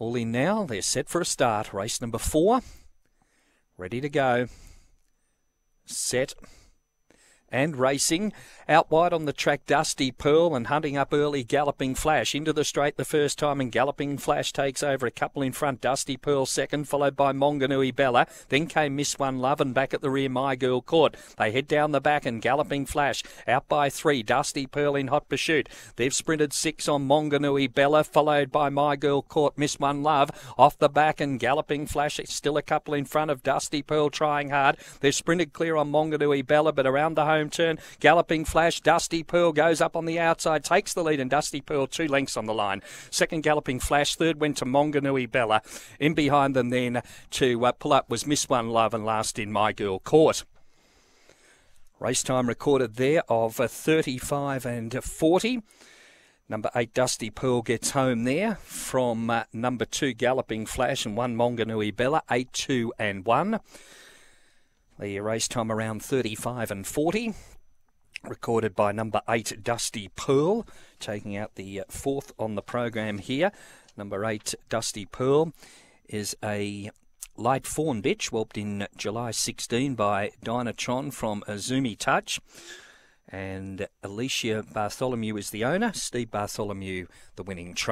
All in now. They're set for a start. Race number four. Ready to go. Set and racing. Out wide on the track, Dusty Pearl and hunting up early Galloping Flash. Into the straight the first time, and Galloping Flash takes over. A couple in front, Dusty Pearl second, followed by Monganui Bella. Then came Miss One Love, and back at the rear, My Girl Court. They head down the back, and Galloping Flash out by three. Dusty Pearl in hot pursuit. They've sprinted six on Monganui Bella, followed by My Girl Court, Miss One Love. Off the back, and Galloping Flash still a couple in front of Dusty Pearl trying hard. They've sprinted clear on Monganui Bella, but around the home home turn. Galloping Flash, Dusty Pearl goes up on the outside, takes the lead, and Dusty Pearl two lengths on the line. Second Galloping Flash, third went to Monganui Bella. In behind them then to uh, pull up was Miss One Love, and last in My Girl Court. Race time recorded there of uh, 35 and 40. Number eight, Dusty Pearl gets home there from uh, number two, Galloping Flash, and one Monganui Bella, eight, two, and one. The race time around 35 and 40. Recorded by number 8 Dusty Pearl, taking out the fourth on the program here. Number 8 Dusty Pearl is a light fawn bitch, whelped in July 16 by Dynatron from Azumi Touch. And Alicia Bartholomew is the owner, Steve Bartholomew the winning trainer.